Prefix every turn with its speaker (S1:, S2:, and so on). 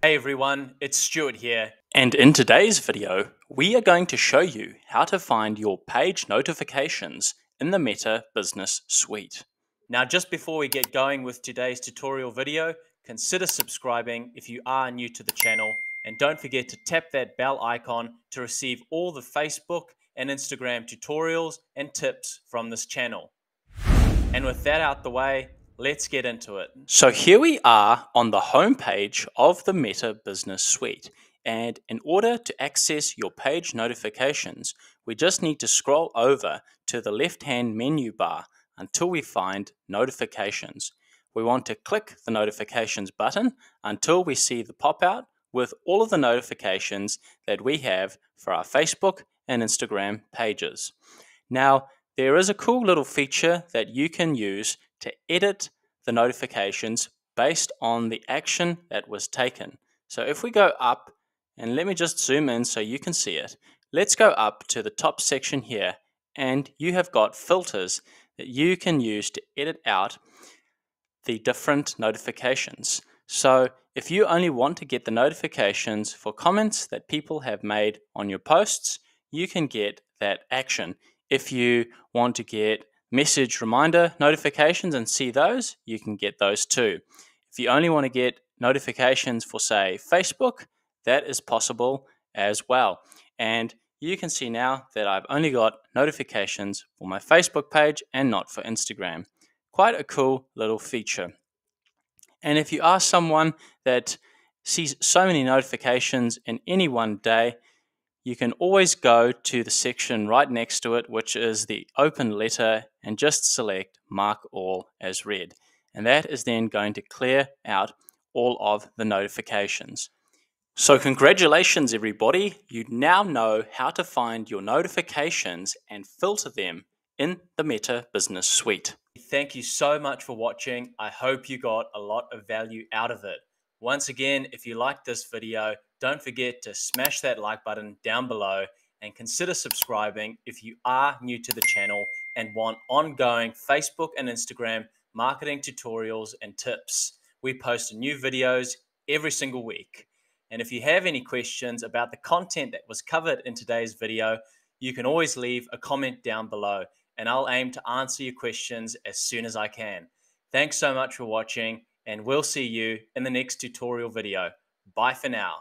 S1: Hey everyone, it's Stuart here. And in today's video, we are going to show you how to find your page notifications in the Meta Business Suite. Now, just before we get going with today's tutorial video, consider subscribing if you are new to the channel and don't forget to tap that bell icon to receive all the Facebook and Instagram tutorials and tips from this channel. And with that out the way, let's get into it. So here we are on the home page of the Meta Business Suite. And in order to access your page notifications, we just need to scroll over to the left-hand menu bar until we find notifications. We want to click the notifications button until we see the pop-out with all of the notifications that we have for our Facebook and Instagram pages. Now, there is a cool little feature that you can use to edit the notifications based on the action that was taken. So if we go up, and let me just zoom in so you can see it. Let's go up to the top section here, and you have got filters that you can use to edit out the different notifications. So if you only want to get the notifications for comments that people have made on your posts, you can get that action. If you want to get message reminder notifications and see those, you can get those too. If you only want to get notifications for, say, Facebook, that is possible as well. And you can see now that I've only got notifications for my Facebook page and not for Instagram. Quite a cool little feature. And if you are someone that sees so many notifications in any one day, you can always go to the section right next to it, which is the open letter, and just select Mark All as read. And that is then going to clear out all of the notifications. So, congratulations, everybody. You now know how to find your notifications and filter them in the Meta Business Suite. Thank you so much for watching. I hope you got a lot of value out of it. Once again, if you liked this video, don't forget to smash that like button down below and consider subscribing if you are new to the channel and want ongoing Facebook and Instagram marketing tutorials and tips. We post new videos every single week. And if you have any questions about the content that was covered in today's video, you can always leave a comment down below and I'll aim to answer your questions as soon as I can. Thanks so much for watching and we'll see you in the next tutorial video. Bye for now.